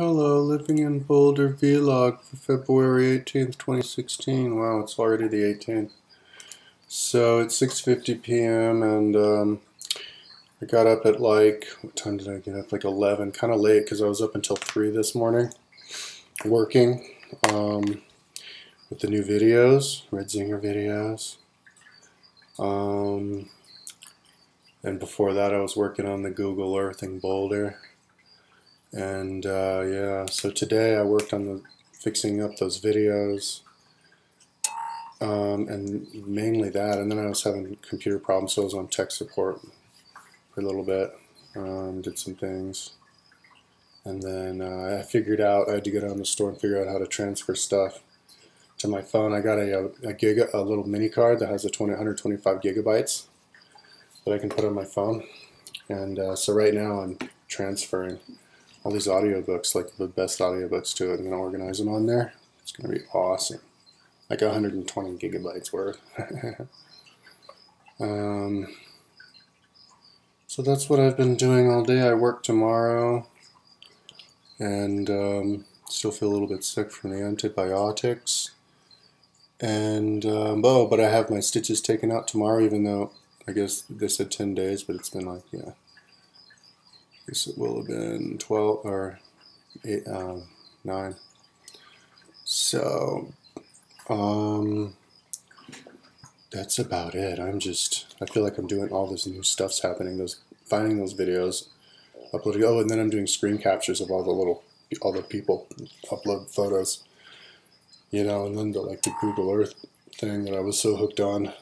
Hello, Living in Boulder vlog for February 18th, 2016. Wow, it's already the 18th. So it's 6.50 p.m. and um, I got up at like, what time did I get up? Like 11, kind of late because I was up until 3 this morning working um, with the new videos, Red Zinger videos. Um, and before that I was working on the Google Earthing Boulder and uh, yeah so today I worked on the fixing up those videos um, and mainly that and then I was having computer problems so I was on tech support for a little bit um, did some things. And then uh, I figured out I had to go down to the store and figure out how to transfer stuff to my phone. I got a, a, giga, a little mini card that has a 20, 125 gigabytes that I can put on my phone. And uh, so right now I'm transferring all these audiobooks, like the best audiobooks to it. I'm going to organize them on there. It's going to be awesome. Like 120 gigabytes worth. um, so that's what I've been doing all day. I work tomorrow and um, still feel a little bit sick from the antibiotics. And, um, oh, but I have my stitches taken out tomorrow, even though I guess they said 10 days, but it's been like, yeah, guess it will have been 12 or eight, um, 9. So, um, that's about it. I'm just, I feel like I'm doing all this new stuff's happening. Those Finding those videos, uploading, oh, and then I'm doing screen captures of all the little, all the people, upload photos, you know, and then the, like the Google Earth thing that I was so hooked on.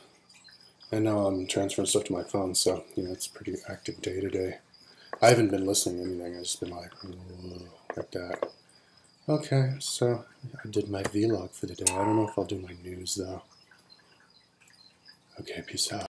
And now I'm transferring stuff to my phone, so, you know, it's pretty active day to day. I haven't been listening to anything. I've just been like, like that. Okay, so I did my vlog for the day. I don't know if I'll do my news though. Okay, peace out.